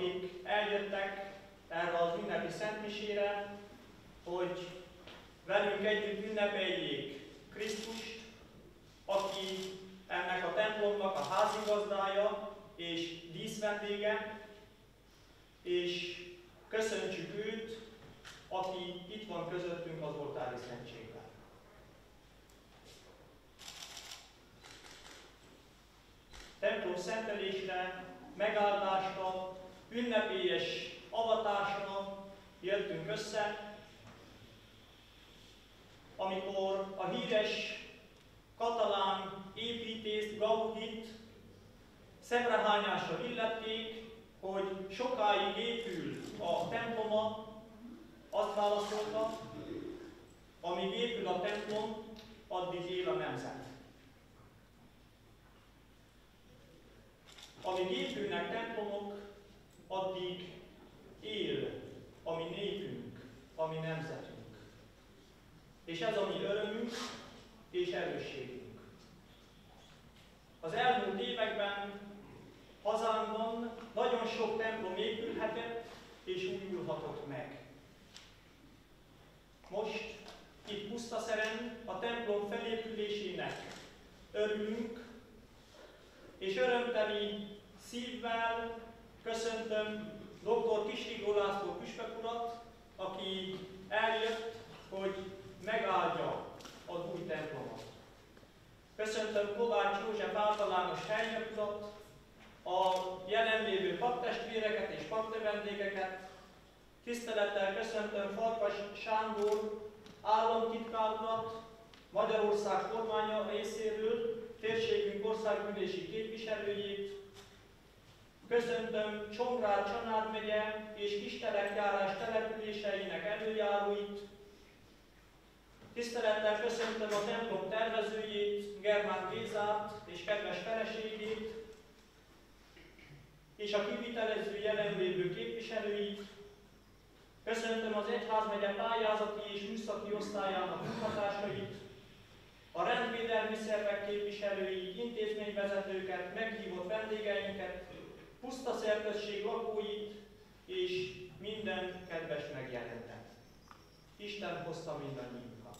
akik eljöttek erre az ünnepi szentmisére, hogy velünk együtt ünnepeljék Krisztust, aki ennek a templomnak a házigazdája és díszvendége, és köszöntsük őt, aki itt van közöttünk az oltári szentségben. Templom szentelésre, megáldásra, ünnepélyes avatásra jöttünk össze, amikor a híres katalán építész Gaudit szemrehányásra illették, hogy sokáig épül a temploma, azt válaszolta, amíg épül a templom, addig él a nemzet. Amíg épülnek templomok, addig él a mi népünk, a mi nemzetünk. És ez a mi örömünk és erősségünk. Az elmúlt években hazánkban nagyon sok templom épülhetett és újulhatott meg. Most itt Pusztaszeren a templom felépülésének örülünk, és örömteli szívvel köszöntöm dr. Kisligó László Püspök urat, aki eljött, hogy megáldja az új templomot. Köszöntöm Kovács József általános helynök a jelenlévő paptestvéreket és papnövendégeket, Tisztelettel köszöntöm Farkas Sándor államtitkár urat, Magyarország kormánya részéről, térségünk országgyűlési képviselőjét, Köszöntöm Csongrád Csanád megye és Kistelekjárás településeinek előjáróit, Tisztelettel köszöntöm a templom tervezőjét, Germán Gézát és kedves feleségét, és a kivitelező jelenlévő képviselőit, Köszöntöm az Egyházmegye pályázati és műszaki osztályának munkatársait, a rendvédelmi szervek képviselőit, intézményvezetőket, meghívott vendégeinket, puszta szerközség lakóit és minden kedves megjelentet. Isten hozta mindannyiunkat.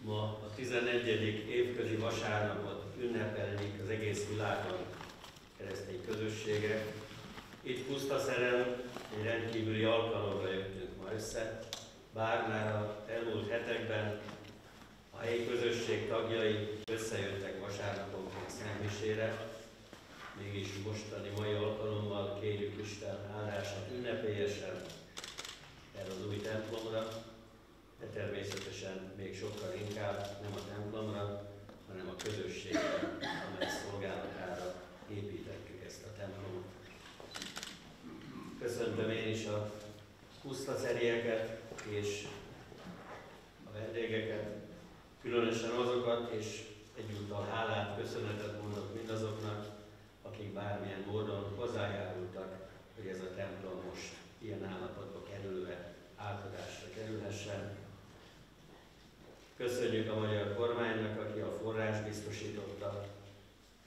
Ma a 11. évközi vasárnapot ünnepelik az egész világon keresztény közösségek. Itt Pusztaszeren egy rendkívüli alkalomra jöttünk ma össze, bár már a elmúlt hetekben a helyi közösség tagjai összejöttek vasárnaponként szentmisére, mégis mostani mai alkalommal kérjük Isten áldását ünnepélyesen erre az új templomra, de természetesen még sokkal inkább nem a templomra, hanem a közösségre, amely szolgálatára építettük ezt a templomot. Köszöntöm én is a pusztaszerieket és a vendégeket, különösen azokat, és egyúttal hálát, köszönetet mondok mindazoknak, akik bármilyen módon hozzájárultak, hogy ez a templom most ilyen állapotba kerülve átadásra kerülhessen. Köszönjük a magyar kormánynak, aki a forrás biztosította,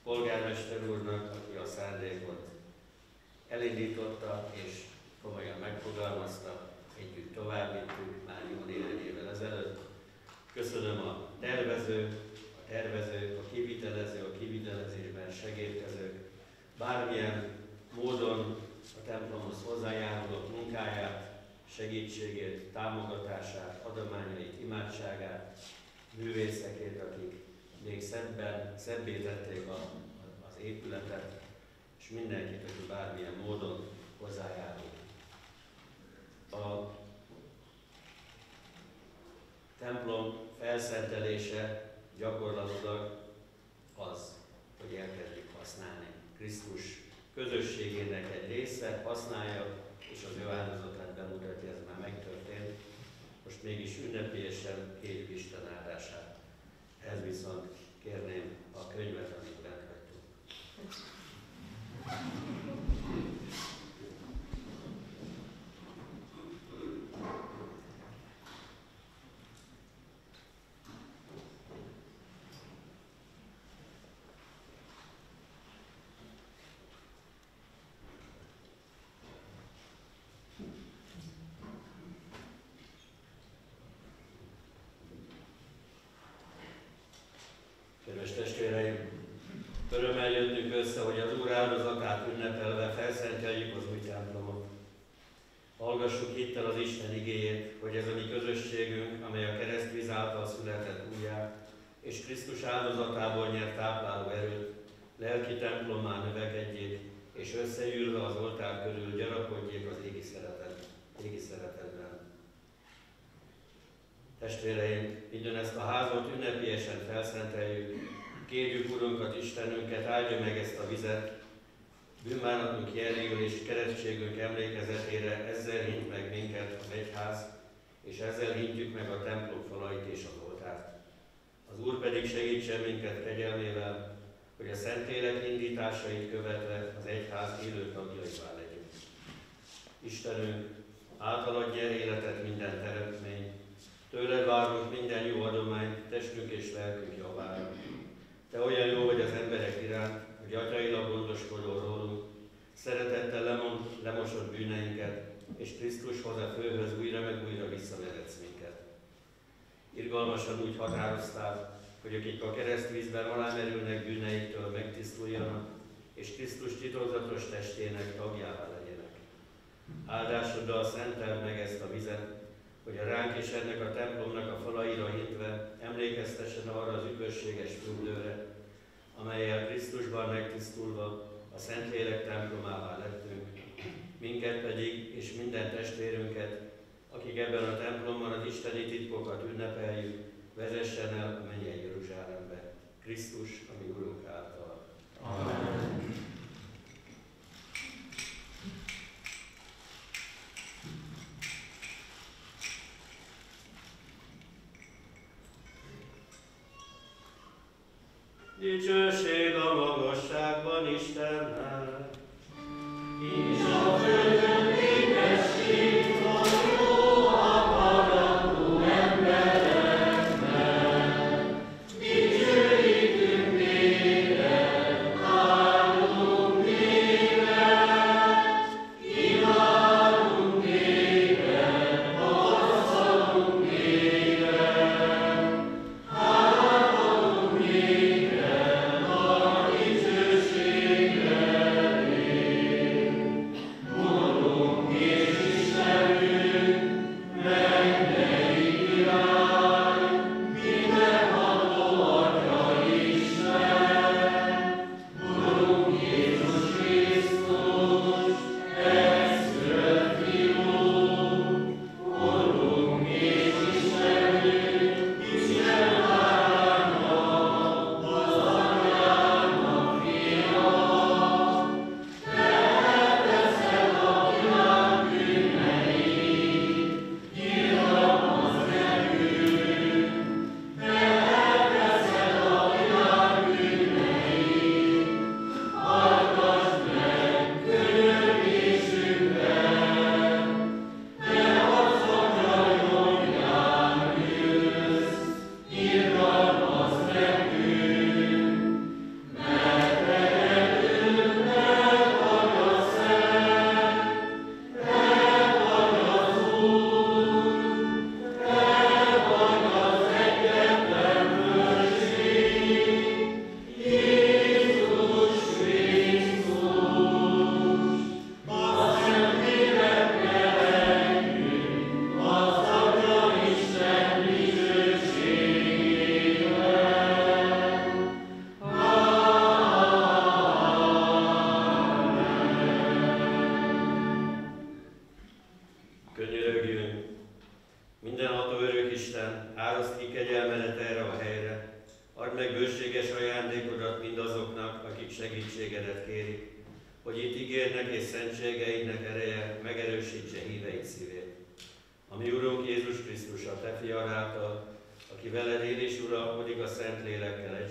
polgármester úrnak, aki a szándékot elindította és komolyan megfogalmazta, együtt továbbítjuk már jó néhány évvel ezelőtt. Köszönöm a tervező, a tervező, a kivitelező, a kivitelezésben segítkezők, bármilyen módon a templomhoz hozzájárulók munkáját, segítségét, támogatását, adományait, imádságát, művészekét, akik még szebben, szebbé tették a, az épületet, és mindenkit, aki bármilyen módon hozzájárul. A templom felszentelése gyakorlatilag az, hogy elkezdjük használni. Krisztus közösségének egy része használja, és az ő áldozatát bemutatja, ez már megtörtént. Most mégis ünnepélyesen kérjük Isten áldását. Ez viszont kérném a könyvet, Kedves testvéreim, örömmel jöttünk össze, hogy az Úr áldozatát ünnepelve felszenteljük az új templomot. Hallgassuk hittel az Isten igéjét, hogy ez a mi közösségünk, amely a keresztvíz által született újjá, és Krisztus áldozatából nyert tápláló erőt, lelki templommá növekedjék, és összegyűlve az oltár körül gyarapodjék az égi, szeretet, égi szeretetben. Testvéreim, minden ezt a házat ünnepélyesen felszenteljük, kérjük Urunkat, Istenünket, áldja meg ezt a vizet, bűnbánatunk jeléül és keresztségünk emlékezetére, ezzel hint meg minket az egyház, és ezzel hintjük meg a templom falait és az oltárt. Az Úr pedig segítsen minket kegyelmével, hogy a Szentlélek indításait követve az egyház élő tagjaivá legyünk. Istenünk, általad nyer életet minden teremtmény, tőled várunk minden jó adományt, testünk és lelkünk javára. Te olyan jó vagy az emberek iránt, hogy atyailag gondoskodol rólunk, szeretettel lemond, lemosod bűneinket, és Krisztushoz a főhöz újra meg újra visszavezetsz minket. Irgalmasan úgy határoztál, hogy akik a keresztvízben alámerülnek bűneiktől megtisztuljanak, és Krisztus titokzatos testének tagjává legyenek. Áldásoddal szentel meg ezt a vizet, hogy a ránk és ennek a templomnak a falaira hintve emlékeztessen arra az üdvösséges fürdőre, amelyel Krisztusban megtisztulva a Szentlélek templomává lettünk, minket pedig és minden testvérünket, akik ebben a templomban az isteni titkokat ünnepeljük, vezessen el a mennyei Jeruzsálembe. Krisztus, ami Urunk által. Amen. creatures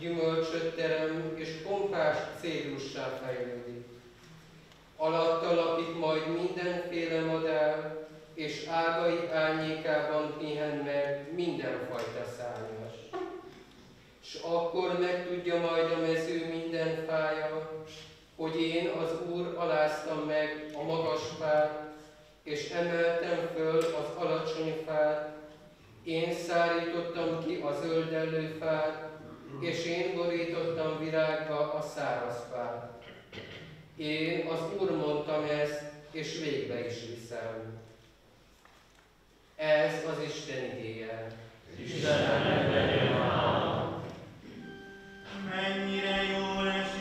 gyümölcsöt terem és pompás célussá fejlődik. Alatt alapít majd mindenféle madár, és ágai árnyékában pihen meg mindenfajta szárnyas. és akkor megtudja majd a mező minden fája, hogy én az Úr aláztam meg a magas fát, és emeltem föl az alacsony fát, én szállítottam ki a zöldelő fát, és én borítottam virágba a száraz fát. Én az Úr mondtam ezt, és végbe is viszem. Ez az Isten igéje. Istenem, legyen Mennyire jó lesz.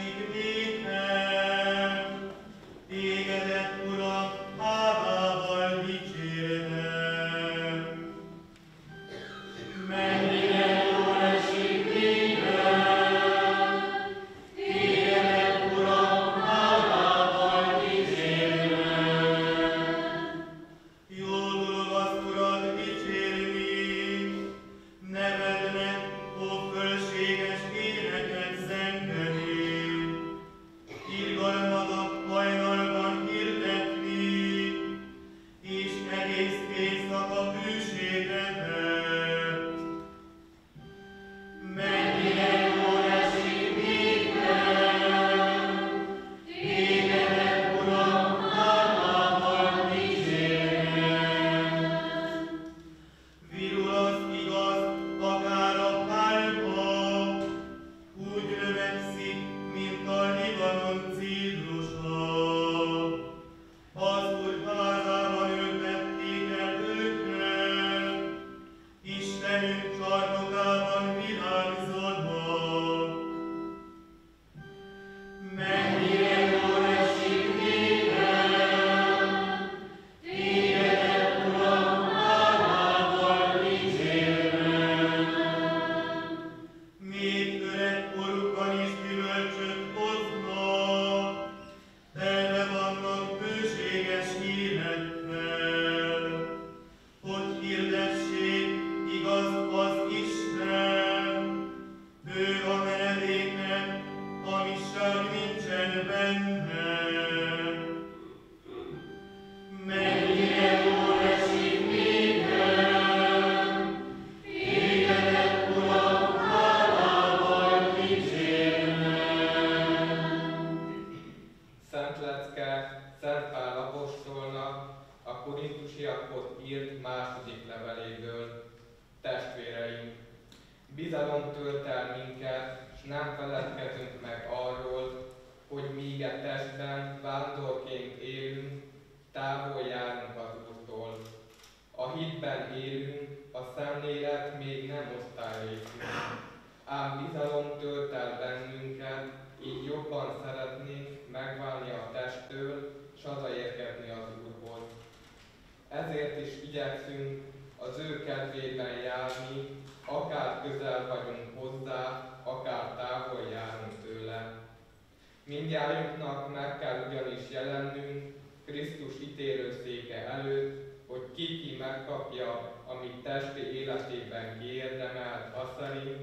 megkapja, amit testi életében kiérdemelt azzali,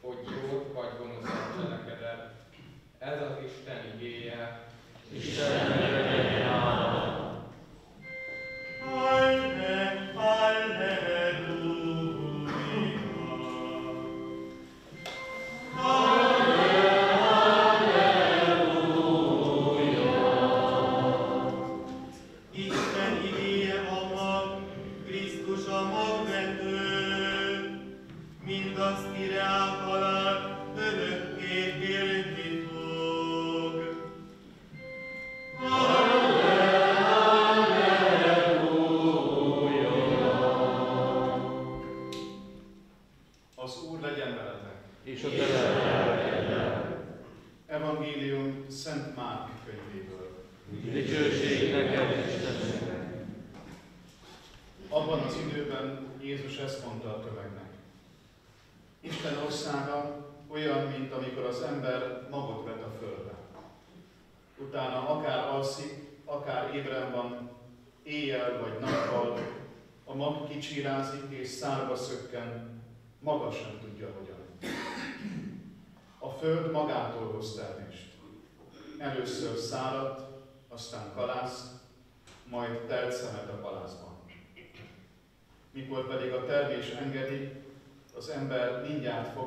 hogy jót vagy gonoszat cselekedett. Ez az Isten igéje. Isten!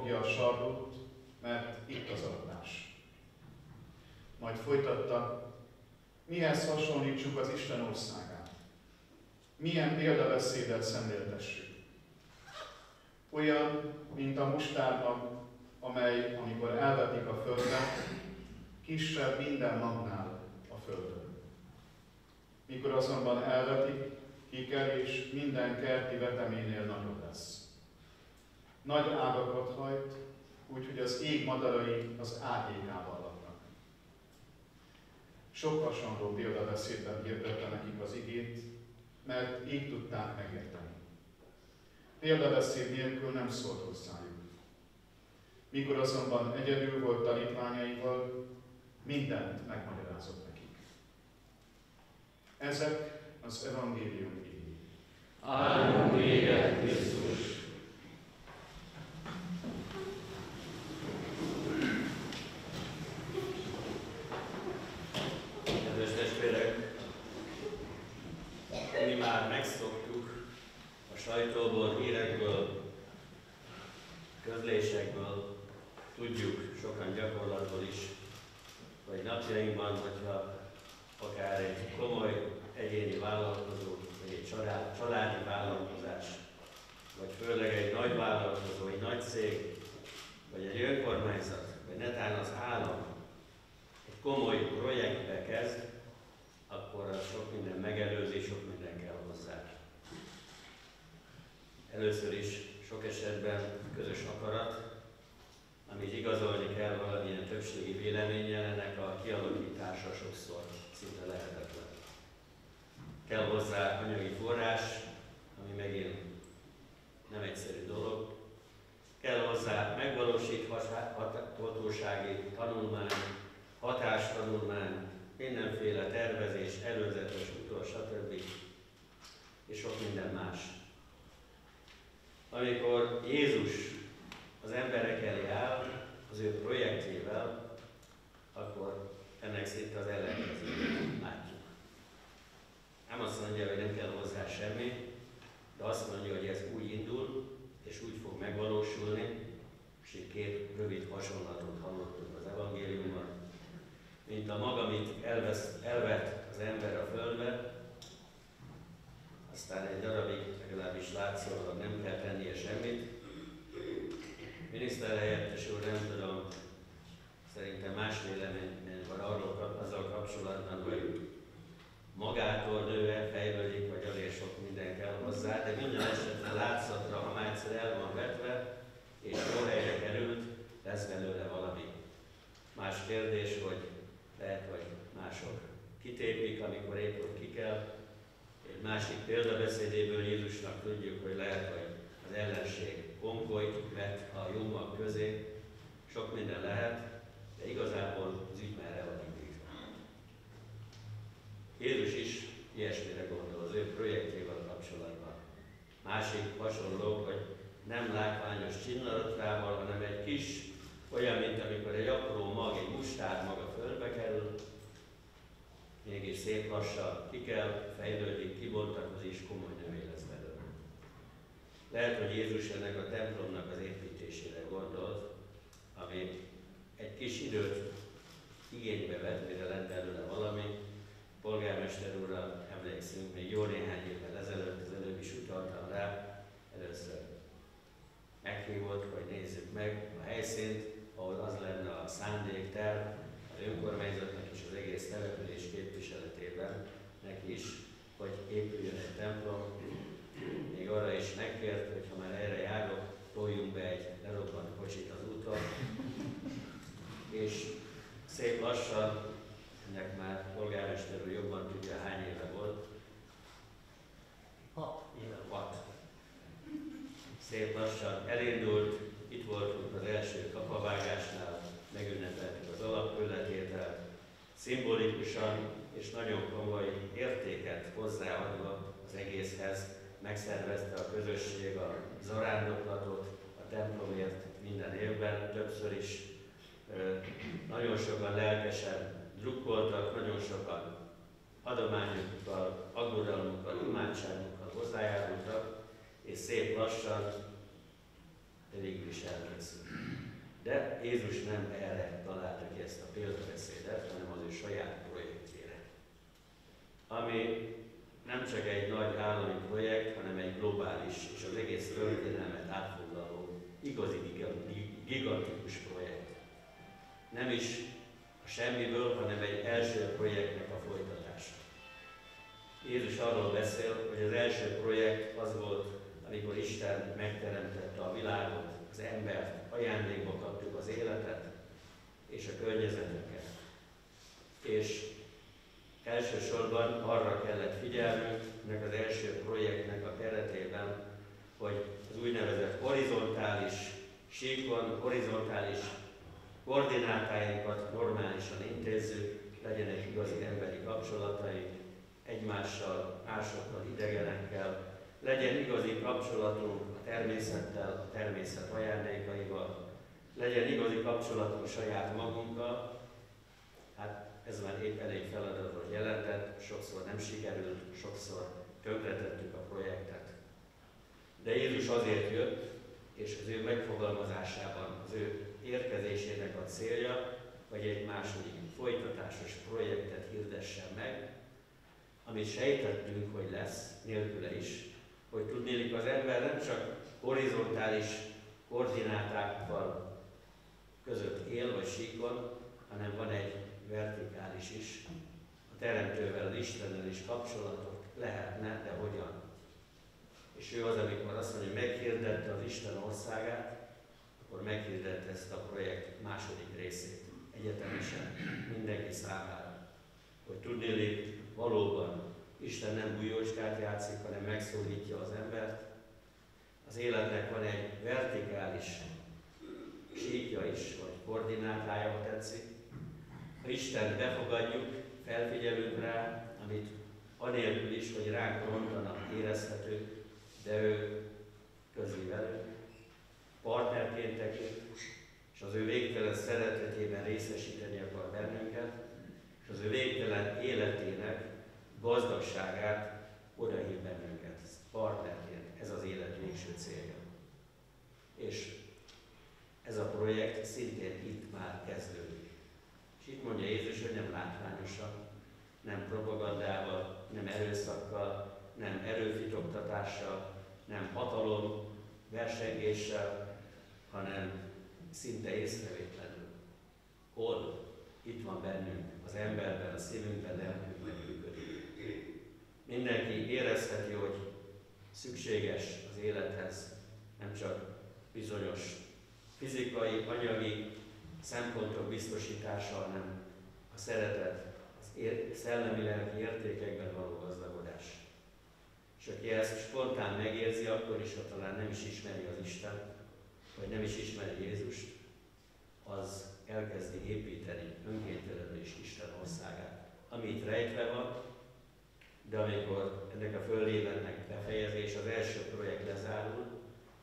Fogja a sarlót, mert itt az adás. Majd folytatta, mihez hasonlítsuk az Isten országát? Milyen példabeszédet szemléltessük? Olyan, mint a mustármag, amely, amikor elvetik a földre, kisebb minden magnál a földön. Mikor azonban elvetik, kikel és minden kerti veteménél nagyobb lesz. Nagy ágakat hajt, úgyhogy az ég madarai az ágyékával laknak. Sok hasonló példabeszédben hirdette nekik az igét, mert így tudták megérteni. Példabeszéd nélkül nem szólt hozzájuk. Mikor azonban egyedül volt tanítványaival, mindent megmagyarázott nekik. Ezek az evangélium igény. Áldunk Krisztus! Kérdés, hogy lehet, hogy mások kitépik, amikor épp ott ki kell. Egy másik példabeszédéből Jézusnak tudjuk, hogy lehet, hogy az ellenség kongolyt vet a jó mag közé, sok minden lehet, de igazából az ügy merre van indítva. Jézus is ilyesmire gondol az ő projektjével kapcsolatban. Másik hasonló, hogy nem látványos csinnaratrával, hanem egy kis, olyan, mint amikor egy apró mag, egy mustár mag a földbe kerül, mégis szép lassan ki kell, fejlődik, kibontakozik, és komoly növény lesz belőle. Lehet, hogy Jézus ennek a templomnak az építésére gondolt, ami egy kis időt igénybe vett, mire lett belőle valami. Polgármester úrral emlékszünk, még jó néhány évvel ezelőtt, az előbb is utaltam rá, először meghívott, hogy nézzük meg a helyszínt, ahol az lenne a szándékterv az önkormányzatnak és az egész település képviseletében neki is, hogy épüljön egy templom. Még arra is megkért, hogy ha már erre járok, toljunk be egy lerobbant kocsit az úton. És szép lassan, ennek már polgármester úr jobban tudja hány éve volt, hat éve, hat. Szép lassan elindult, itt voltunk az első kapavágásnál, megünnepeltük az alapkőletételt, szimbolikusan és nagyon komoly értéket hozzáadva az egészhez, megszervezte a közösség a zarándoklatot a templomért minden évben, többször is nagyon sokan lelkesen drukkoltak, nagyon sokan adományokkal, aggodalmukkal, imádságokkal hozzájárultak, és szép lassan, de végül is elkészült. De Jézus nem erre találta ki ezt a példabeszédet, hanem az ő saját projektjére. Ami nem csak egy nagy állami projekt, hanem egy globális és az egész történelmet átfoglaló, igazi gigantikus projekt. Nem is a semmiből, hanem egy első projektnek a folytatása. Jézus arról beszél, hogy az első projekt az volt, amikor Isten megteremtette a világot, az embert, ajándékba kaptuk az életet és a környezetünket. És elsősorban arra kellett figyelnünk, ennek az első projektnek a keretében, hogy az úgynevezett horizontális síkon, horizontális koordinátáinkat normálisan intézzük, legyenek igazi emberi kapcsolataink egymással, másokkal, idegenekkel, legyen igazi kapcsolatunk a természettel, a természet ajándékaival, legyen igazi kapcsolatunk saját magunkkal, hát ez már épp elég feladatot jelentett, sokszor nem sikerült, sokszor tönkretettük a projektet. De Jézus azért jött, és az ő megfogalmazásában az ő érkezésének a célja, hogy egy második folytatásos projektet hirdessen meg, amit sejtettünk, hogy lesz, nélküle is, hogy tudnélik az ember nem csak horizontális koordinátákkal között él vagy síkon, hanem van egy vertikális is. A Teremtővel, az Istennel is kapcsolatok lehetne, de hogyan? És ő az, amikor azt mondja, hogy meghirdette az Isten országát, akkor meghirdette ezt a projekt második részét egyetemesen mindenki számára. Hogy tudnélik valóban Isten nem bújócskát játszik, hanem megszólítja az embert. Az életnek van egy vertikális síkja is, vagy koordinátája, ha tetszik. Ha Isten befogadjuk, felfigyelünk rá, amit anélkül is, hogy ránk rontanak, érezhető, de ő közé velünk, partnerként tekint, és az ő végtelen szeretetében részesíteni akar bennünket, és az ő végtelen életének gazdagságát odahív bennünket partnerként. Ez az élet végső célja. És ez a projekt szintén itt már kezdődik. És itt mondja Jézus, hogy nem látványosan, nem propagandával, nem erőszakkal, nem erőfitoktatással, nem hatalom versengéssel, hanem szinte észrevétlenül. Hol? Itt van bennünk, az emberben, a szívünkben, lelkünkben működik. Mindenki érezheti, hogy szükséges az élethez nem csak bizonyos fizikai, anyagi szempontok biztosítása, hanem a szeretet, az ér- szellemi lelki értékekben való gazdagodás. És aki ezt spontán megérzi, akkor is, ha talán nem is ismeri az Isten, vagy nem is ismeri Jézust, az elkezdi építeni önkéntelenül is Isten országát. Ami itt rejtve van, de amikor ennek a földévennek befejezés, az első projekt lezárul,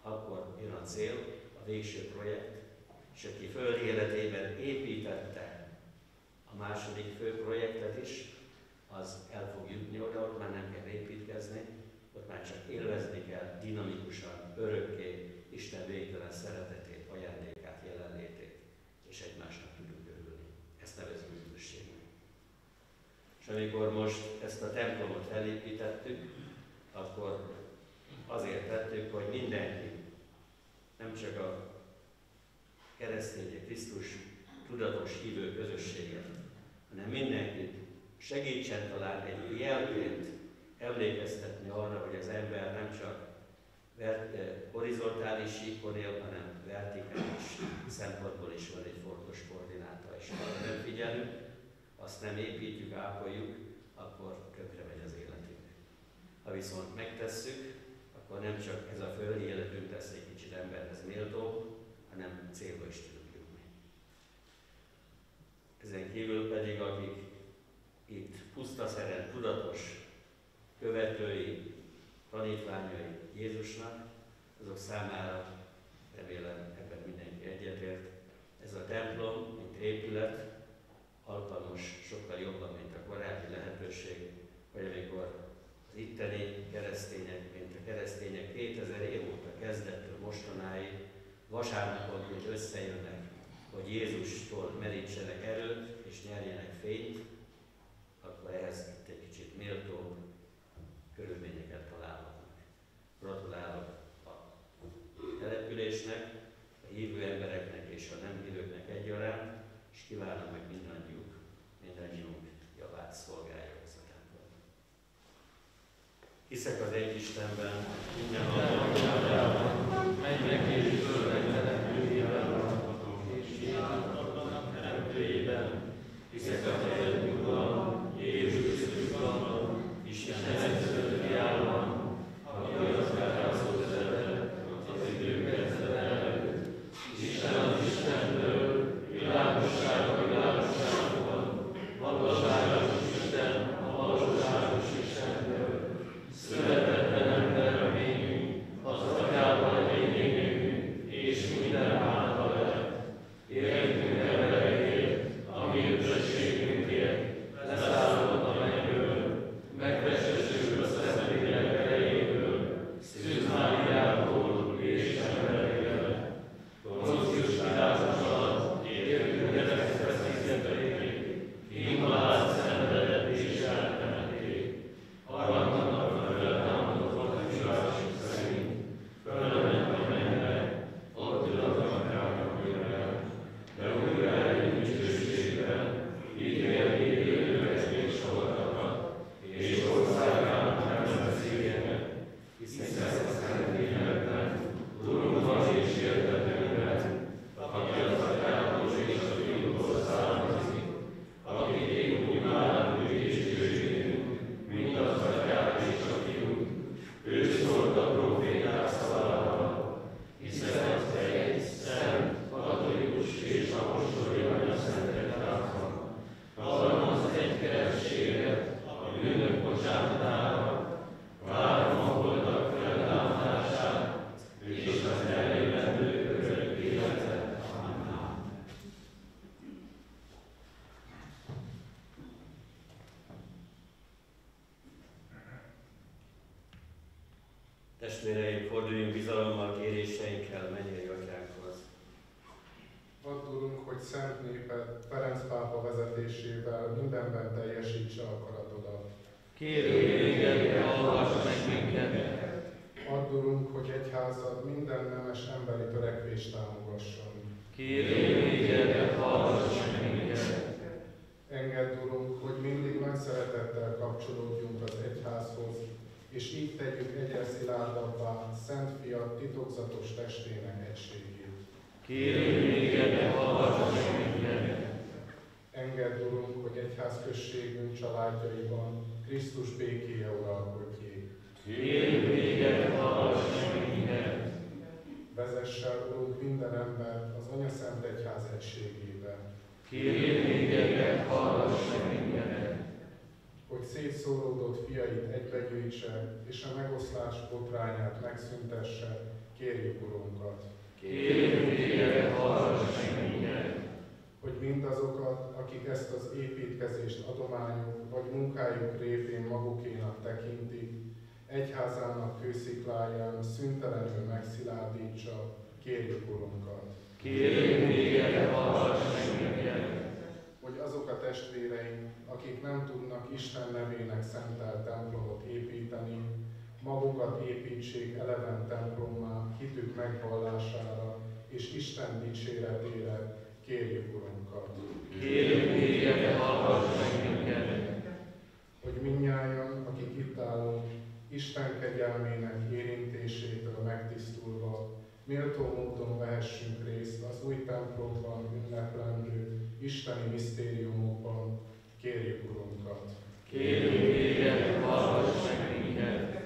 akkor jön a cél, a végső projekt, és aki föld életében építette a második fő projektet is, az el fog jutni oda, ott már nem kell építkezni, ott már csak élvezni kell dinamikusan, örökké Isten végtelen szeretetét, ajándékát, jelenlétét, és egymásnak tudunk örülni. Ezt nevezünk üdvösségnek. És amikor most ezt a templomot felépítettük, akkor azért tettük, hogy mindenki, nem csak a keresztények, Krisztus tudatos hívő közösséget, hanem mindenkit segítsen talán egy jelként emlékeztetni arra, hogy az ember nem csak horizontális síkon él, hanem vertikális szempontból is van egy fontos koordináta. És ha nem figyelünk, azt nem építjük, ápoljuk, akkor tökre megy az életünk. Ha viszont megtesszük, akkor nem csak ez a földi életünk lesz egy kicsit emberhez méltó, hanem célba is tudunk jutni. Ezen kívül pedig, akik itt pusztaszeren tudatos követői, tanítványai Jézusnak, azok számára remélem ebben mindenki egyetért. Ez a templom, mint épület, hatalmas, sokkal jobban, mint a korábbi lehetőség, hogy amikor az itteni keresztények, mint a keresztények 2000 év óta kezdettől mostanáig vasárnapon úgy összejönnek, hogy Jézustól merítsenek erőt és nyerjenek fényt, akkor ehhez itt egy kicsit méltóbb körülményeket találhatnak. Gratulálok a településnek, a hívő embereknek és a nem hívőknek egyaránt, és kívánom, hogy mindannyiuk, mindannyiunk javát szolgálja ez a templom. Hiszek az egy Istenben, minden alkalommal, mennek és földnek települőjében, és Jézus teremtőjében, hiszek a Te Testvéreim, forduljunk bizalommal, kéréseinkkel mennyei atyánkhoz. Add, Urunk, hogy szent néped Ferenc pápa vezetésével mindenben teljesítse akaratodat. Téged, hallgass meg minket, Add, Urunk, hogy egyházad minden nemes emberi törekvést támogasson. téged, hallgass meg minket, Engedd, Urunk, hogy mindig nagy szeretettel kapcsolódjunk az egyházhoz, és így tegyük egyre szilárdabbá Szent Fiat titokzatos testének egységét. kérünk hallgass meg minket, Engedd, Urunk, hogy egyházközségünk családjaiban Krisztus békéje uralkodjék. kérünk téged, hallgass minket, Vezesse el, Urunk, minden embert az Anya Szent Egyház egységébe, kérünk téged, hallgass minket, hogy szétszóródott fiait egybegyűjtse, és a megoszlás botrányát megszüntesse, kérjük Urunkat, kérünk téged, hallgass minket, hogy mindazokat, akik ezt az építkezést adományuk vagy munkájuk révén magukénak tekintik, egyházának kőszikláján szüntelenül megszilárdítsa, kérjük Urunkat. kérünk téged, hallgass minket, hogy azok a testvéreink, akik nem tudnak Isten nevének szentelt templomot építeni, magukat építsék eleven templommá hitük megvallására és Isten dicséretére, kérjük Urunkat. kérünk téged, hallgass meg minket, Hogy minnyáján, akik itt állunk, Isten kegyelmének érintésétől megtisztulva, méltó módon vehessünk részt az új templomban ünneplendő isteni misztériumokban, kérjük Urunkat. kérünk téged, hallgass meg minket,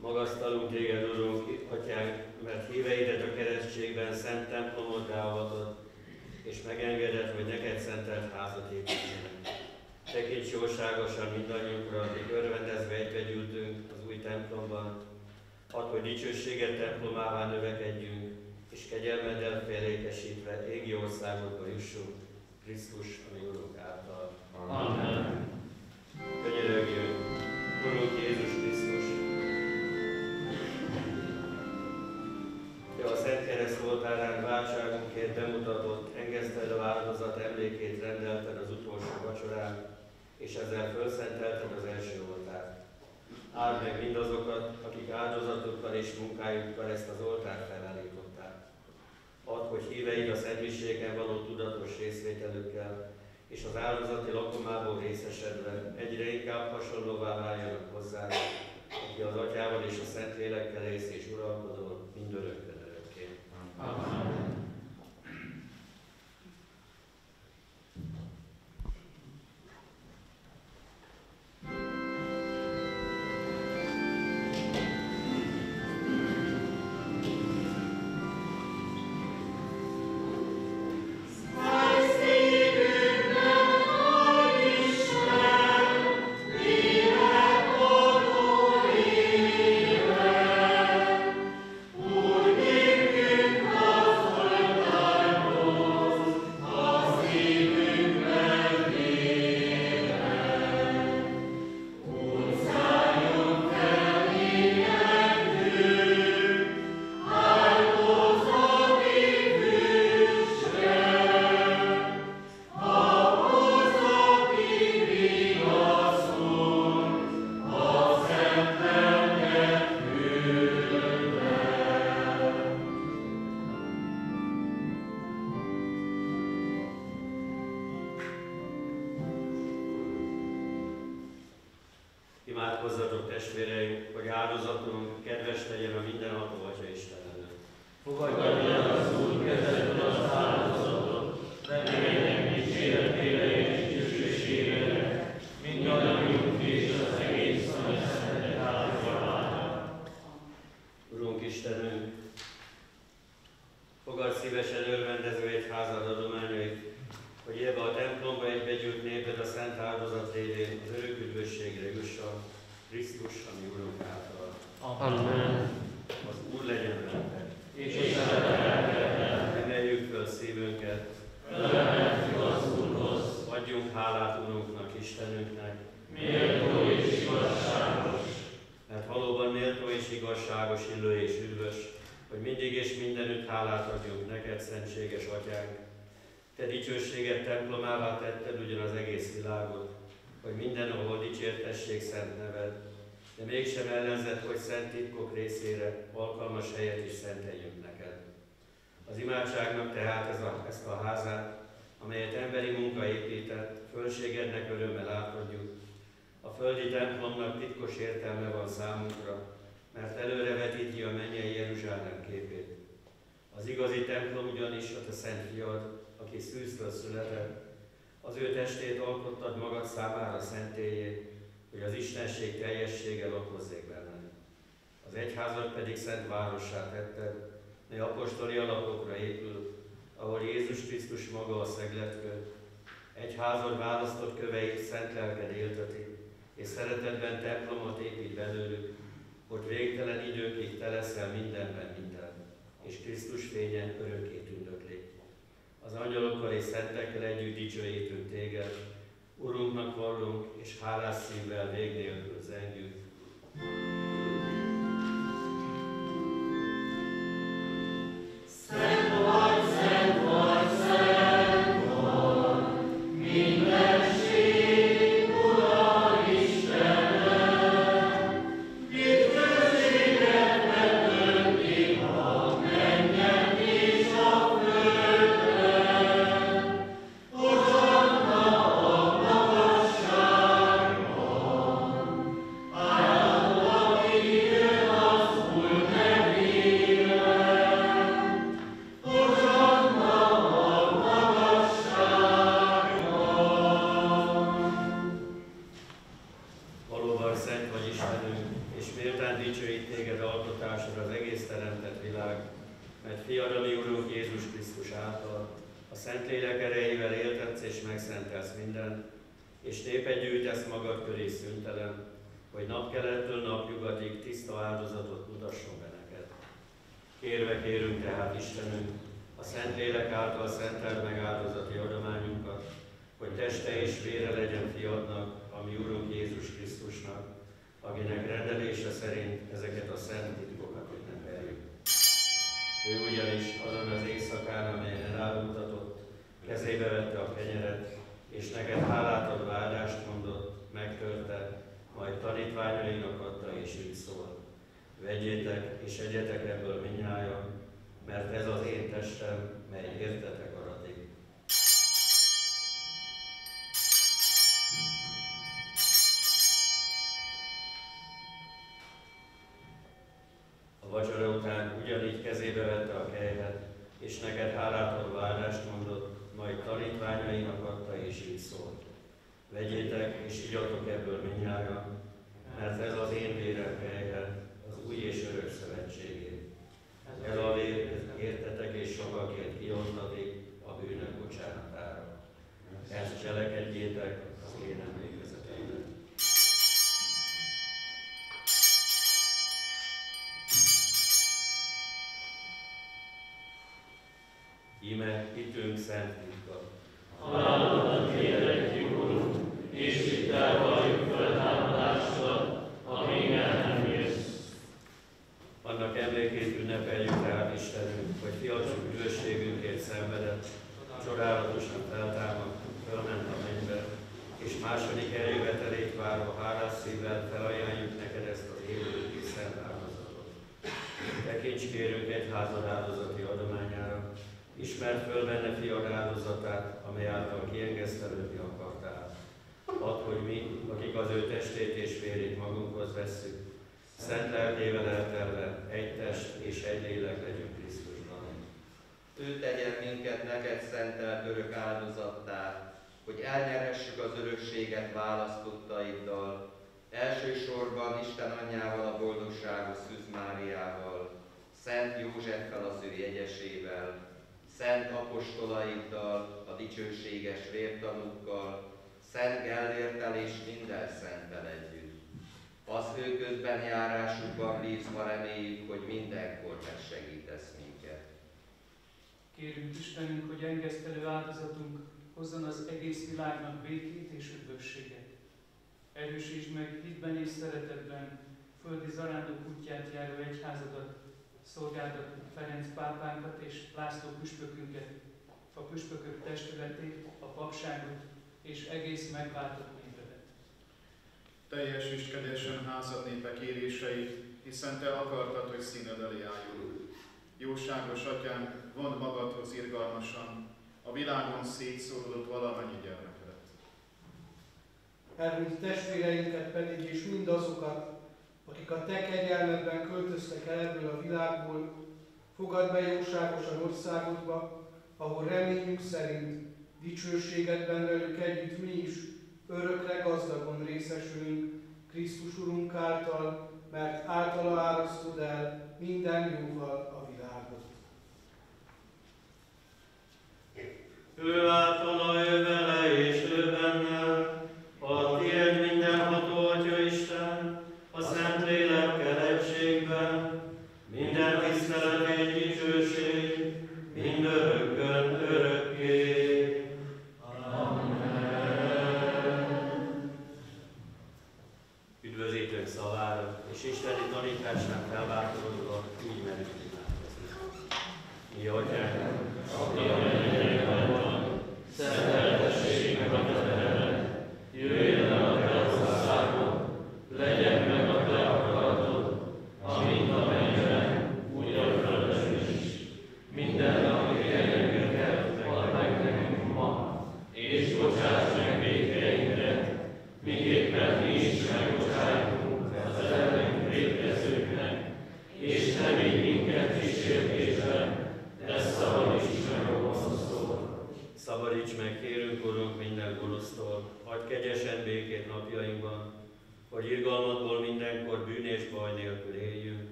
Magasztalunk téged, Urunk, Atyánk, mert híveidet a keresztségben szent templomot avatott, és megengedett, hogy neked szentelt házat építsenek. Tekints jóságosan mindannyiunkra, akik örvendezve egybegyűltünk az új templomban, add, hogy dicsőséget templomává növekedjünk, és kegyelmeddel félékesítve égi országodba jussunk, Krisztus, ami Urunk által. Amen. Könyörögjünk, Urunk Jézus Krisztus! Te a Szent Kereszt oltárán váltságunkért bemutatott engesztelő áldozat emlékét rendelted az utolsó vacsorán, és ezzel felszentelted az első oltárt. Áld meg mindazokat, akik áldozatukkal és munkájukkal ezt az oltárt felállították. Add, hogy híveid a szentmiségen való tudatos részvételükkel és az áldozati lakomából részesedve egyre inkább hasonlóvá váljanak hozzá, aki az Atyával és a Szentlélekkel ész és uralkodol mindörökkön örökké. Amen. Szívesen örvendező egy házad adományait, hogy ebbe a templomba egybegyűlt néped a szent áldozat révén az örök üdvösségre jusson, Krisztus, ami Urunk által. Amen. Az Úr legyen veletek. És szeretettel Emeljük föl szívünket, felemeltük az Úrhoz, adjunk hálát Urunknak, Istenünknek, méltó és igazságos, mert valóban méltó és igazságos, illő és hogy mindig és mindenütt hálát adjunk neked, szentséges atyánk. Te dicsőséget templomává tetted ugyan az egész világot, hogy mindenhol dicsértessék szent neved, de mégsem ellenzett, hogy szent titkok részére alkalmas helyet is szenteljünk neked. Az imádságnak tehát ez a, ezt a házát, amelyet emberi munka épített, fölségednek örömmel átadjuk. A földi templomnak titkos értelme van számunkra, mert előrevetíti a mennyei Jeruzsálem képét. Az igazi templom ugyanis a te szent fiad, aki szűztől született, az ő testét alkottad magad számára szentélyé, hogy az Istenség teljessége lakozzék benne. Az egyházat pedig szent várossá tetted, mely apostoli alapokra épül, ahol Jézus Krisztus maga a szegletkő, egyházad választott köveit szent lelked élteti, és szeretetben templomot épít belőlük, hogy végtelen időkig te leszel mindenben minden, és Krisztus fénye örökké tündökli. Az angyalokkal és szentekkel együtt dicsőítünk téged, Urunknak vallunk, és hálás szívvel vég nélkül zengjük. Valóban amely által kiengesztelődni akartál. Add, hogy mi, akik az ő testét és vérét magunkhoz vesszük, szent lelkével elterve egy test és egy lélek legyünk Krisztusban. Ő tegyen minket neked szentelt örök áldozattá, hogy elnyerhessük az örökséget választottaiddal, elsősorban Isten anyjával, a boldogságos Szűz Máriával, Szent Józseffel az ő jegyesével, Szent apostolaiddal, a dicsőséges vértanúkkal, Szent Gellértel és minden szenttel együtt. Az ő közben járásukban bízva reméljük, hogy mindenkor megsegítesz minket. Kérünk Istenünk, hogy engesztelő áldozatunk hozzon az egész világnak békét és üdvösséget. Erősítsd meg hitben és szeretetben földi zarándok útját járó egyházadat, szolgádat Ferenc pápánkat és László püspökünket, a püspökök testületét, a papságot és egész megváltott népedet. Teljesítskedésen házad népe kéréseit, hiszen Te akartad, hogy színed elé álljunk. Jóságos Atyám, vond magadhoz irgalmasan a világon szétszórodott valamennyi gyermekedet. Elhűnt testvéreinket pedig és mindazokat, akik a Te kegyelmedben költöztek el ebből a világból, fogadd be jóságosan országodba, ahol reményünk szerint dicsőségedben velük együtt mi is örökre gazdagon részesülünk Krisztus Urunk által, mert általa árasztod el minden jóval a világot. Ő általa, ő vele és ő benne,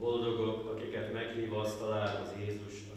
Boldogok, akiket meghív asztalához Jézus.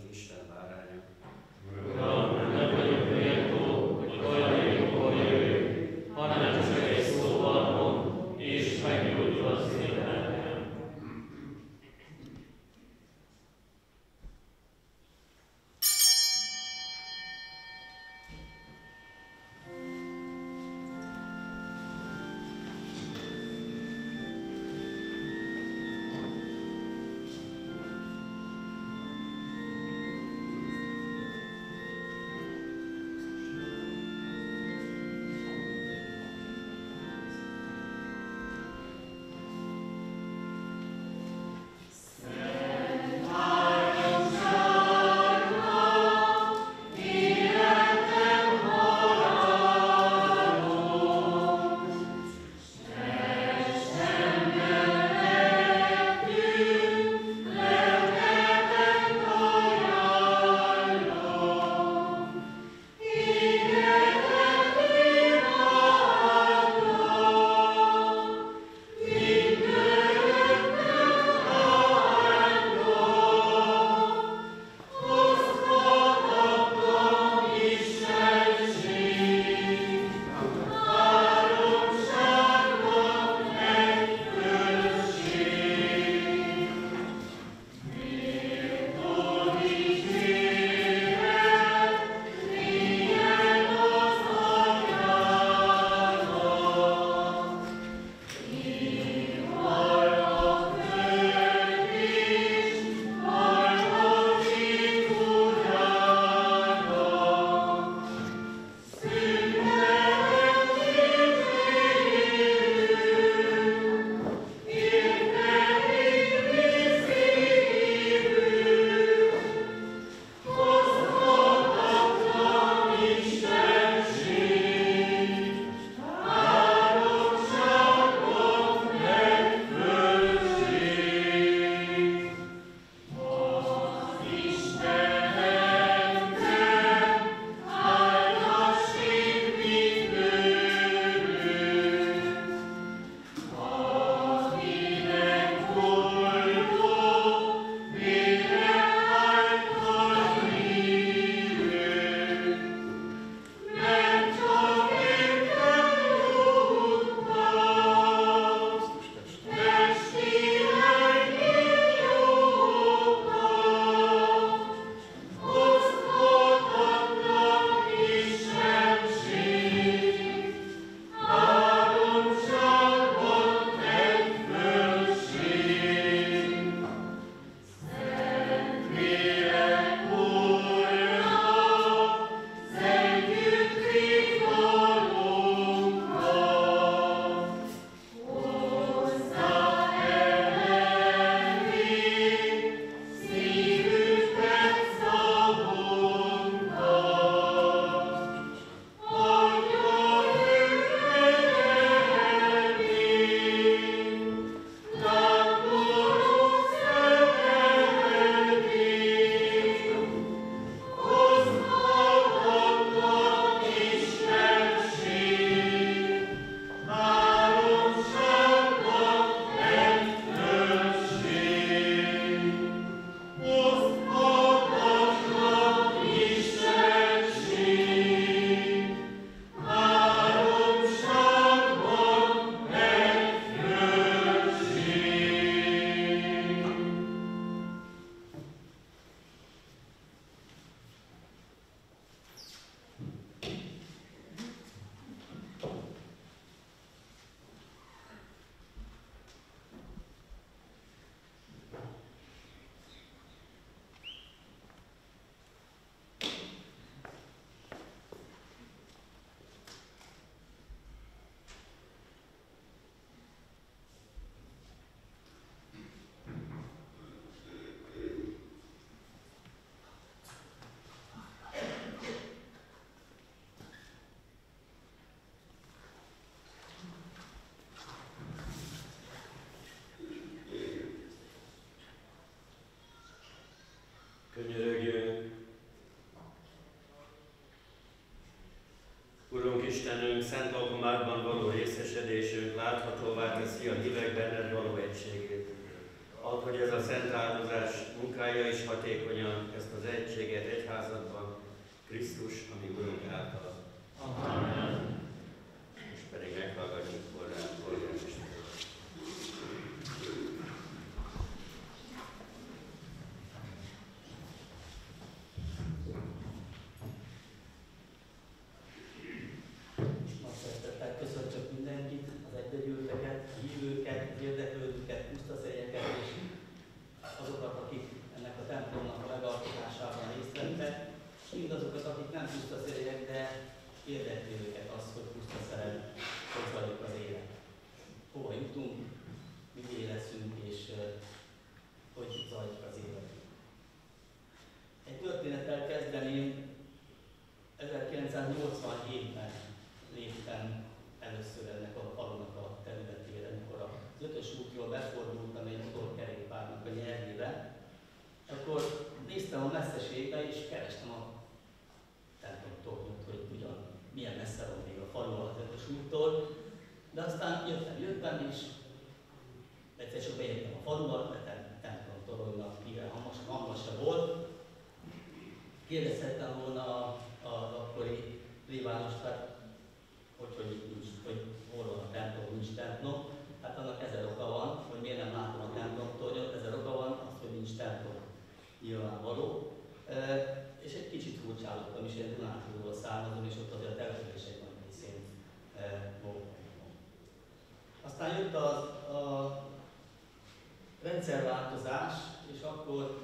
Rendszerváltozás, és akkor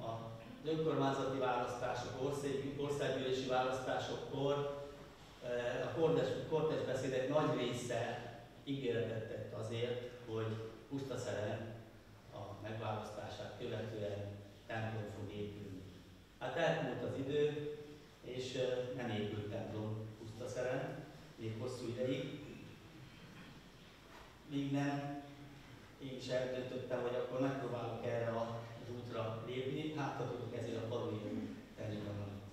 a önkormányzati választások, ország, országgyűlési választásokkor eh, a kortes beszédek nagy része ígéretet tett azért, hogy Pusztaszeren a megválasztását követően templom fog épülni. Hát elmúlt az idő, és eh, nem épült templom Pusztaszeren, még hosszú ideig. Míg nem, én is eldöntöttem, hogy akkor megpróbálok erre a útra lépni, hát ha tudok ezért a faluért tenni valamit.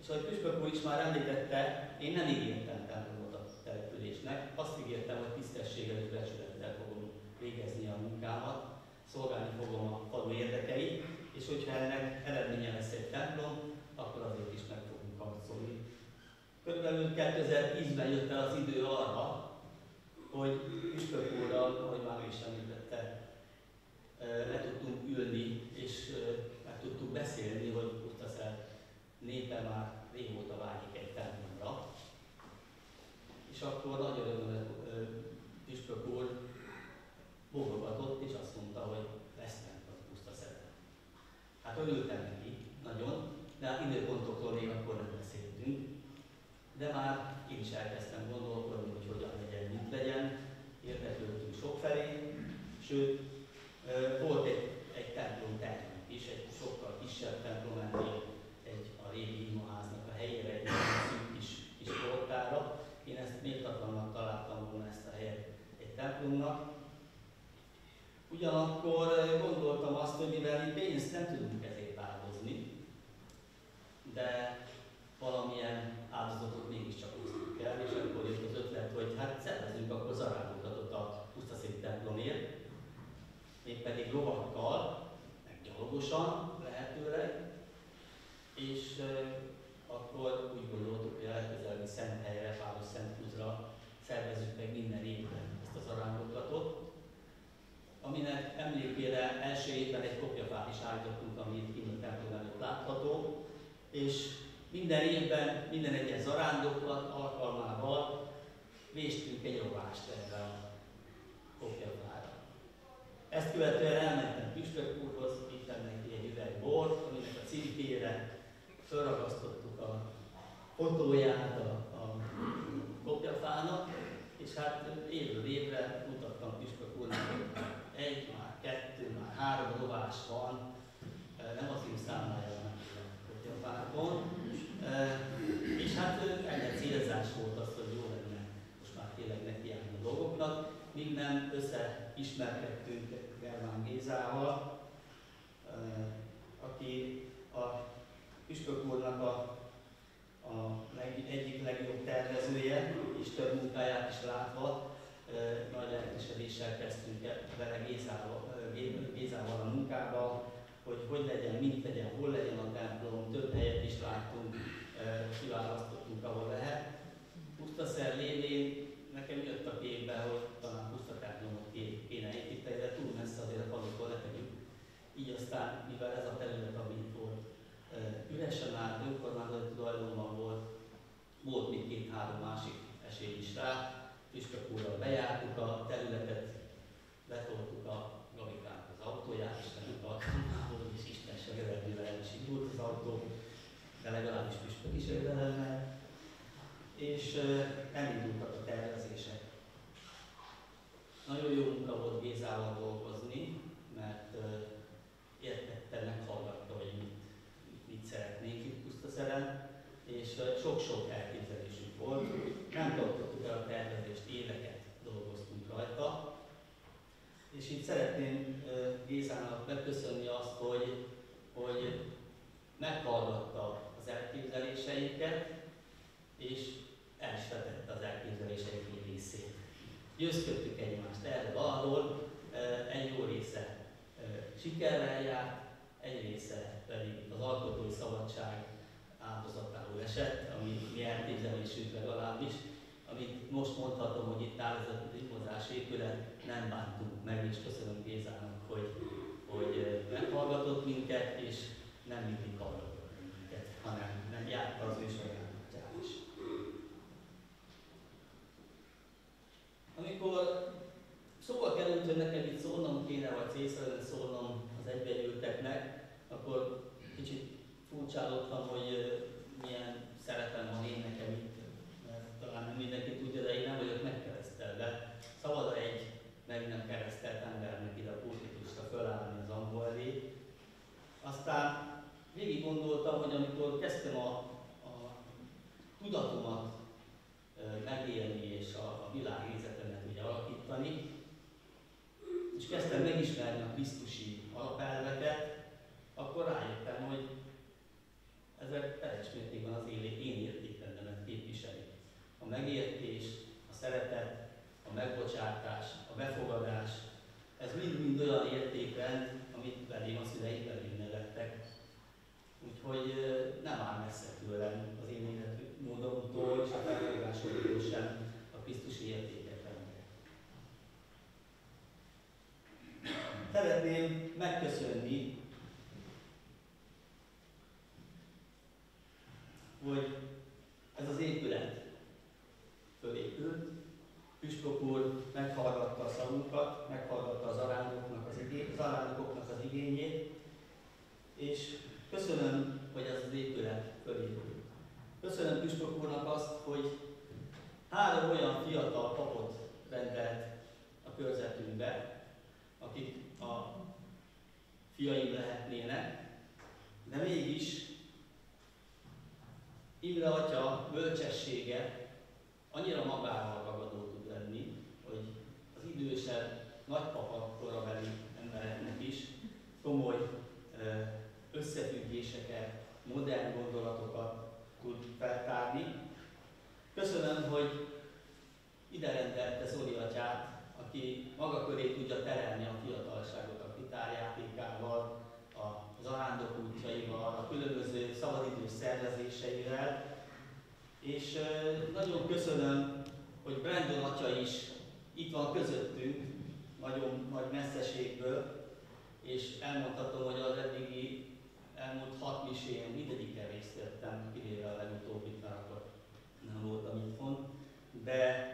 És ahogy Püspök úr is már említette, én nem ígértem templomot a településnek, azt ígértem, hogy tisztességgel és becsülettel fogom végezni a munkámat, szolgálni fogom a falu érdekeit, és hogyha ennek eredménye lesz egy templom, akkor azért is meg fogunk harcolni. Körülbelül 2010-ben jött el az idő arra, hogy Püspök úrral, ahogy már is említette, le tudtunk ülni, és meg tudtuk beszélni, hogy Pusztaszer népe már régóta vágyik egy templomra. És akkor nagy örömmel Püspök úr bólogatott, és azt mondta, hogy lesz templom Pusztaszer. Hát örültem neki, nagyon, de hát időpontokról még akkor nem beszéltünk. De már én is elkezdtem gondolkodni, legyen. Érdeklődtünk sokfelé, sőt, volt egy, egy templom termünk is, egy sokkal kisebb templom ennél, egy a régi imaháznak a helyére, egy szűk kis, kis portára. Én ezt méltatlannak találtam volna ezt a helyet egy templomnak. Ugyanakkor gondoltam azt, hogy mivel mi pénzt nem tudunk ezért áldozni, de valamilyen áldozatot mégiscsak hoztunk el, és akkor jött az hogy hát szervezünk akkor zarándozatot a pusztaszék templomért, mégpedig lovakkal, meg gyalogosan lehetőleg, és e, akkor úgy gondoltuk, hogy a legközelebbi szent helyre, Páros Szent Húzra szervezzük meg minden évben ezt az arányozatot, aminek emlékére első évben egy kopjafát is állítottunk, ami itt kint a templom előtt látható, és minden évben, minden egyes zarándoklat alkalmával véstünk egy rovást erre a. Ezt követően elmentem Püspök úrhoz, vittem neki egy üveg bort, aminek a címkére felragasztottuk a fotóját a, a kopjafának, és hát évről évre mutattam Püspök úrnak, hogy egy, már kettő, már három rovás van, nem az ő számlája van a kopjafákon, és hát ennyi célzás volt az, hogy jó lenne most már tényleg nekiállni a dolgoknak, míg nem összeismerkedtünk Germán Gézával, aki a Püspök úrnak a, a leg, egyik leg, vasárát is látva, nagy lelkesedéssel kezdtünk vele Gézával, Gézával a munkába, hogy hogy legyen, hol legyen a templom, több helyet is láttunk, kiválasztottunk, ahol lehet. Pusztaszer lévén nekem jött a képbe, hogy talán puszta templomot kéne építeni, de túl messze azért a falutól letegyük. Így aztán, mivel ez a terület, ami itt volt, üresen állt, önkormányzati tulajdonban volt, volt még két-három másik esély is rá, Püspök úrral bejártuk a területet, letoltuk a Gabikát az autóját, és Segedezővel el is indult az autó, de legalábbis Püspök is jövedelemmel, és elindultak a tervezések. Nagyon jó munka volt Gézával dolgozni, mert értette, meghallgatta, hogy mit, mit szeretnénk itt Pusztaszeren, és sok-sok elképzelésünk volt. Nem tartottuk el a tervezést, éveket dolgoztunk rajta, és itt szeretném Gézának megköszönni azt, hogy, hogy meghallgatta az elképzeléseinket, és el is vetette az elképzeléseink egy részét. Győzködtük egymást erre valahol, egy jó része sikerrel járt, egy része pedig az alkotói szabadság áldozatául esett, ami mi elképzelésünk legalábbis, amit most mondhatom, hogy itt áll ez a imozás épület, nem bántunk meg, és köszönöm Gézának, hogy, hogy meghallgatott minket, és nem mindig hallgatott minket, hanem nem járta az ő sajátját és nagyon köszönöm, hogy Brandon atya is itt van közöttünk, nagyon nagy messzeségből, és elmondhatom, hogy az eddigi elmúlt hat misén mindegyiken részt vettem, kivéve a legutóbbit, akkor nem voltam itthon, de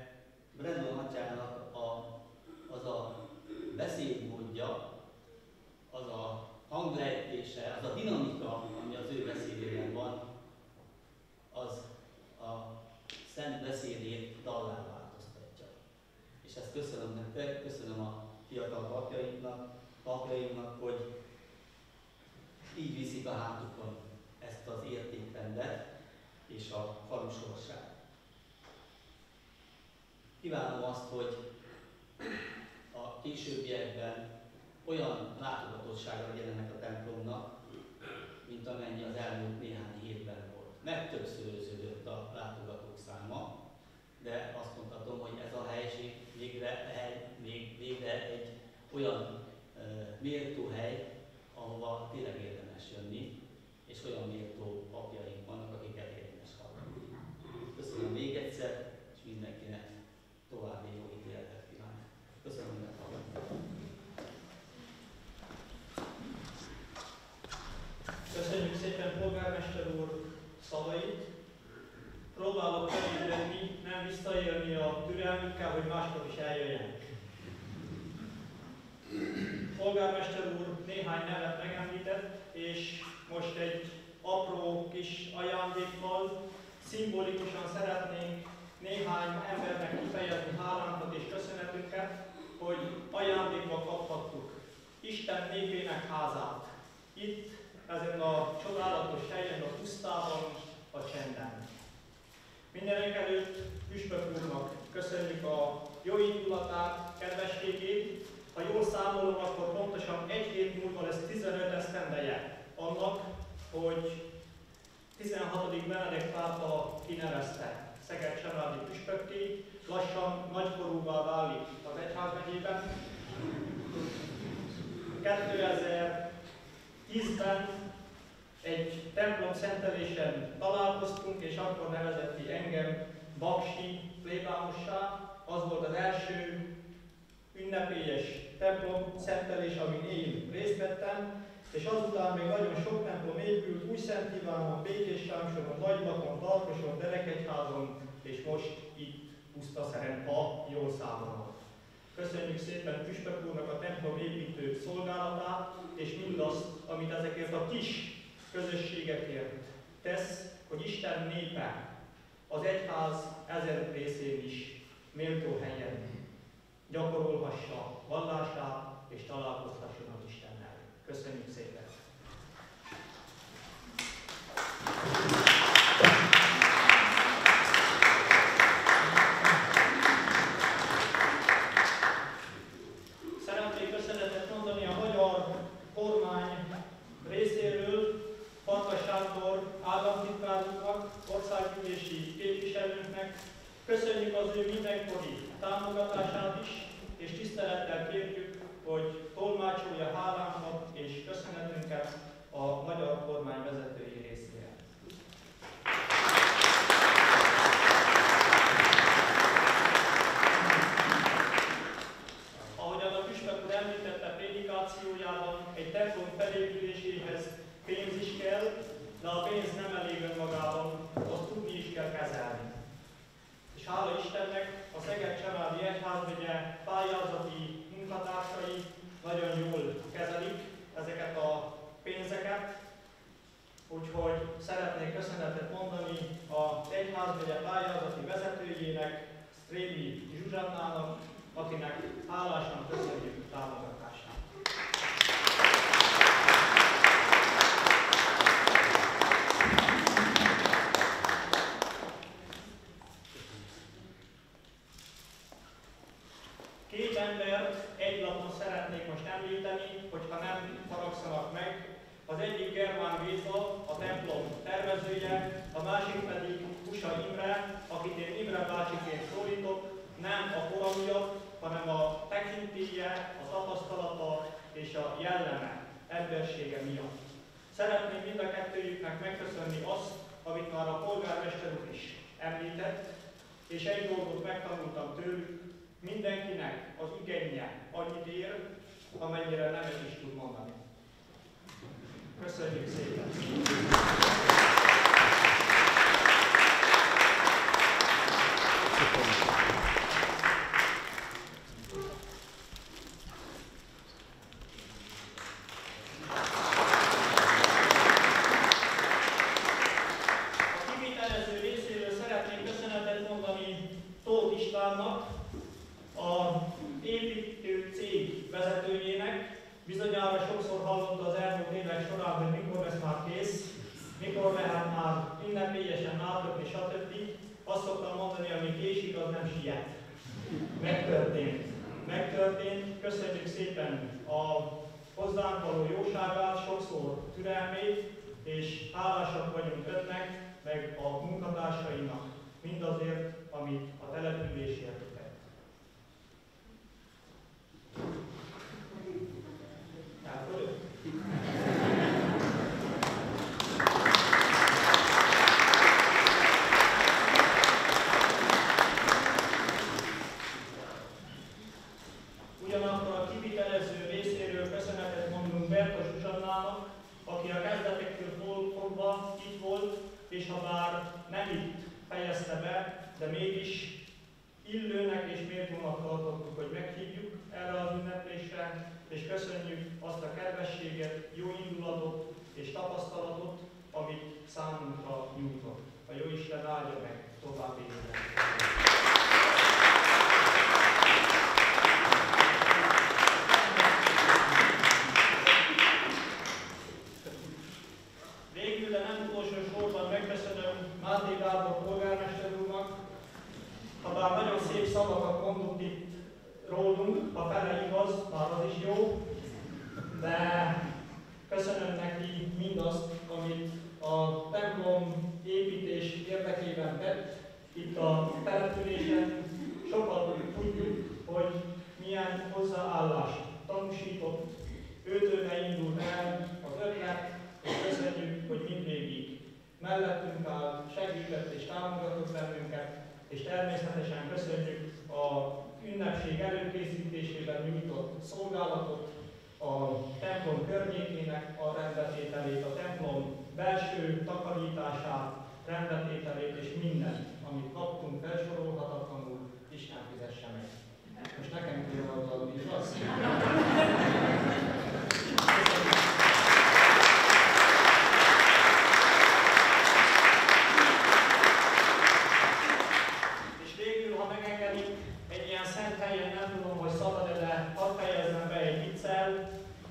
Brandon atyának a, az a beszédmódja, az a hanglejtése, az a dinamika, ami az ő beszédében van, az szent beszédét dallá változtatja. És ezt köszönöm nektek, köszönöm a fiatal papjainknak, papjainknak, hogy így viszik a hátukon ezt az értékrendet és a falu sorsát. Kívánom azt, hogy a későbbiekben olyan látogatottsága legyen ennek a templomnak, mint amennyi az elmúlt néhány hétben volt. Megtöbbszöröződött a látogatók száma, de azt mondhatom, hogy ez a helység végre, még végre egy olyan ö, méltó hely, ahova tényleg érdemes jönni, és olyan méltó apjaink vannak, akiket érdemes hallgatni. Köszönöm még egyszer, és mindenkinek további jó ítéletet kívánok. Köszönöm, hogy meghallgattak. Köszönjük szépen polgármester úr szavait. Próbálok felébredni, nem visszaélni a türelmükkel, hogy máskor is eljöjjenek. Polgármester úr néhány nevet megemlített, és most egy apró kis ajándékkal szimbolikusan szeretnénk néhány embernek kifejezni hálánkat és köszönetünket, hogy ajándékba kaphattuk Isten népének házát. Itt, ezen a csodálatos helyen, a pusztában, a csenden. Mindenek előtt Püspök úrnak köszönjük a jó indulatát, kedvességét. Ha jól számolom, akkor pontosan egy hét múlva lesz 15 esztendeje annak, hogy 16. Benedek pápa kinevezte Szeged Csanádi püspökké, lassan nagykorúvá válik az egyházmegyében. 2010-ben egy templom szentelésen találkoztunk, és akkor nevezett ki engem Baksi plébánossá. Az volt az első ünnepélyes templom szentelés, amin én részt vettem, és azután még nagyon sok templom épült, Új Szent Ivánon, Békés Sámsoron, Nagylakon, Tarkoson, Derekegyházon, és most itt Pusztaszeren, ha jól számolom. Köszönjük szépen Püspök úrnak a templom építő szolgálatát, és mindazt, amit ezekért a kis közösségekért tesz, hogy Isten népe az egyház ezer részén is méltó helyen gyakorolhassa vallását és találkozhasson az Istennel. Köszönjük szépen! Szeretnék köszönetet mondani a magyar kormány részéről Farkas Sándor államtitkárunknak, országgyűlési képviselőnknek. Köszönjük az ő mindenkori támogatását is, és tisztelettel kérjük, hogy tolmácsolja hálánkat és köszönetünket a magyar kormány vezetői részére. Ahogyan a püspök úr említette prédikációjában, egy templom felépüléséhez pénz is kell, de a pénz nem elég önmagában, azt tudni is kell kezelni. És hála Istennek a Szeged Csanádi Egyházmegye pályázati munkatársai nagyon jól kezelik ezeket a pénzeket, úgyhogy szeretnék köszönetet mondani az Egyházmegye pályázati vezetőjének, Strémi Zsuzsannának, akinek hálásan köszönjük támogatását. Két embert egy lapon szeretnék most említeni, hogyha nem haragszanak meg. Az egyik Germán Géza, a templom tervezője, a másik pedig Kusa Imre, akit én Imre bácsiként szólítok, nem a kora miatt, hanem a tekintélye, a tapasztalata és a jelleme, embersége miatt. Szeretném mind a kettőjüknek megköszönni azt, amit már a polgármester úr is említett, és egy dolgot megtanultam tőlük, mindenkinek az igénye annyit ér, amennyire nemet is tud mondani. Köszönjük szépen! A kivitelező részéről szeretnék köszönetet mondani Tóth Istvánnak, a építő cég vezetőjének. Bizonyára sokszor hallott az elmúlt évek során, hogy mikor lesz már kész, mikor lehet már ünnepélyesen átadni, stb. Azt szoktam mondani, ami késik, az nem siet. Megtörtént. Megtörtént. Köszönjük szépen a hozzánk való jóságát, sokszor türelmét, és hálásak vagyunk önnek, meg a munkatársainak mindazért, amit amit a településért tett. Elfogyott? Ugyanakkor a kivitelező részéről köszönetet mondunk Berta Zsuzsannának, aki a kezdetektől fog- fogva itt volt, és ha bár nem itt fejezte be, de mégis illőnek és méltónak tartottuk, hogy meghívjuk erre az ünneplésre, és köszönjük azt a kedvességet, jó indulatot és tapasztalatot, amit számunkra nyújtott. A jó Isten áldja meg további életet. Végül, de nem utolsó sorban megköszönöm Máté Gábor polgármester úrnak, ha bár nagyon szép szavakat mondott itt rólunk, ha fele már az is jó, de köszönöm neki mindazt, amit a templom építés érdekében tett, itt a településen. Sokat tudjuk, hogy milyen hozzáállást tanúsított, őtől indult el az ötlet, és köszönjük, hogy mindvégig mellettünk áll, segített és támogatott bennünket, és természetesen köszönjük a ünnepség előkészítésében nyújtott szolgálatot, a templom környékének a rendbetételét, a templom belső takarítását, rendbetételét és mindent, amit kaptunk felsorolhatatlanul, Isten fizesse meg. Most nekem kell oldalni, igaz? És végül, ha megengedik, egy ilyen szent helyen nem tudom, hogy szabad-e, de hadd fejezzem be egy viccel,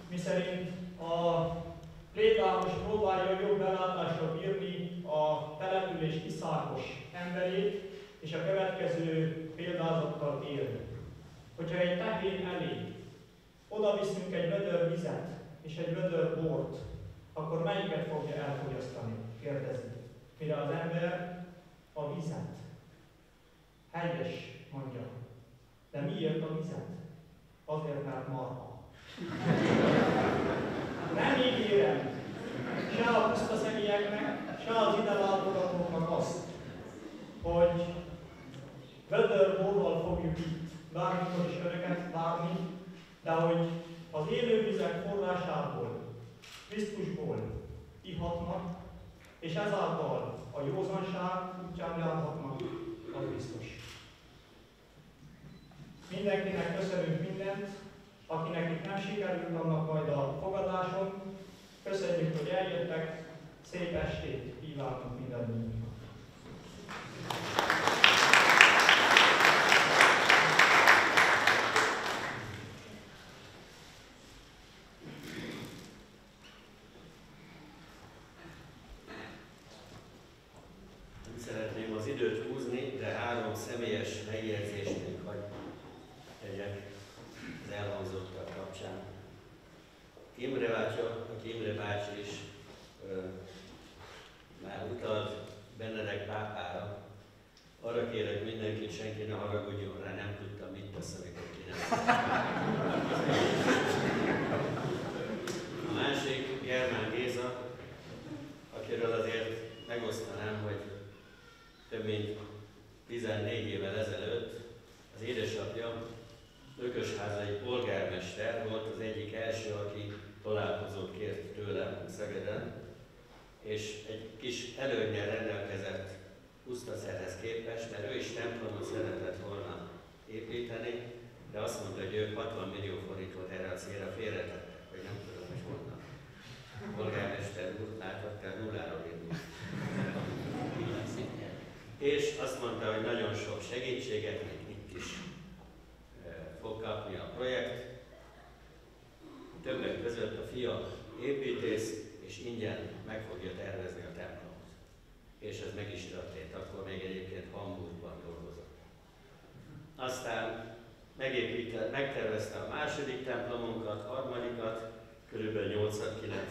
miszerint a plébános próbálja jobb belátásra bírni a kiszárkos emberét, és a következő példázattal élni. Hogyha egy tehén elé oda viszünk egy vödör vizet és egy vödör bort, akkor melyiket fogja elfogyasztani? Kérdezi. Mire az ember a vizet. Helyes, mondja. De miért a vizet? Azért, mert marha. Nem ígérem se a puszta személyeknek, se az ide látogatóknak azt, hogy vödörborral fogjuk itt bármikor is önöket várni, de hogy az élővizek forrásából, Krisztusból ihatnak, és ezáltal a józanság útján járhatnak, az biztos. Mindenkinek köszönünk mindent, akinek itt nem sikerült annak majd a fogadáson. Köszönjük, hogy eljöttek, szép estét kívánunk mindannyiunknak.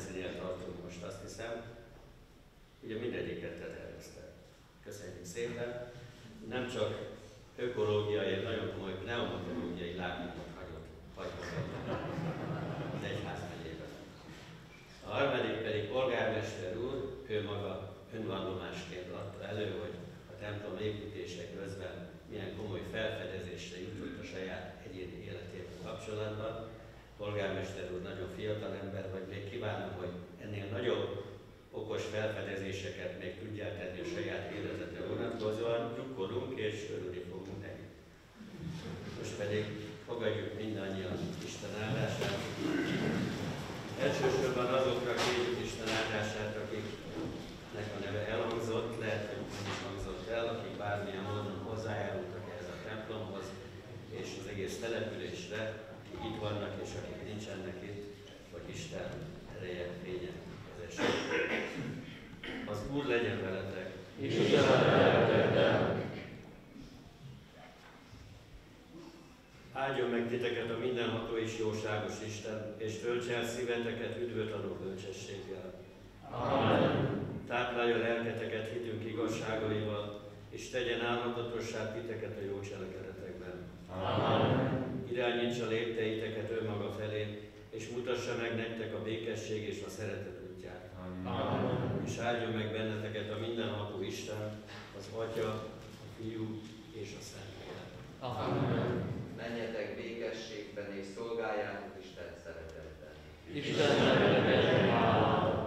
8-9-nél tartunk most azt hiszem. Ugye mindegyiket te tervezte. Köszönjük szépen. Nem csak ökológiai, nagyon komoly pneumatológiai lábnyomot hagyott, hagyott az egyház megyében. A harmadik pedig polgármester úr, ő maga önvallomásként adta elő, hogy a templom építése közben milyen komoly felfedezésre jutott a saját egyéni életével kapcsolatban. Polgármester úr nagyon fiatal ember vagy, még kívánom, hogy ennél nagyobb okos felfedezéseket még tudják tenni a saját életetre vonatkozóan, drukkolunk és örülni fogunk neki. Most pedig fogadjuk mindannyian Isten áldását. Elsősorban azokra kérjük Isten áldását, akiknek a neve elhangzott, lehet, hogy nem is hangzott el, akik bármilyen módon hozzájárultak ehhez a templomhoz és az egész településre, akik itt vannak és akik nincsenek itt, hogy Isten ereje, fénye vezesse. Az Úr legyen veletek! Isten veletek! Áldjon meg titeket a mindenható és jóságos Isten, és töltse el szíveteket üdvöt adó bölcsességgel. Amen. Táplálja lelketeket hitünk igazságaival, és tegyen álmodatossá titeket a jó cselekedetekben. Amen. Irányítsa lépteiteket önmaga felé, és mutassa meg nektek a békesség és a szeretet útját. Amen. És áldjon meg benneteket a mindenható Isten, az Atya, a Fiú és a Szentlélek. Amen. Menjetek békességben és szolgáljátok Isten szeretetben. Isten veletek!